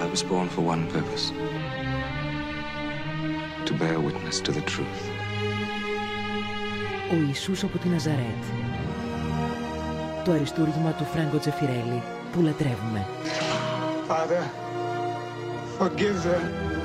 I was born for one purpose. To bear witness to the truth. Ο Ιησούς από τη Ναζαρέτ. Το αριστούργημα του Φράγκο Τζεφιρέλη που λατρεύουμε. Father, forgive them.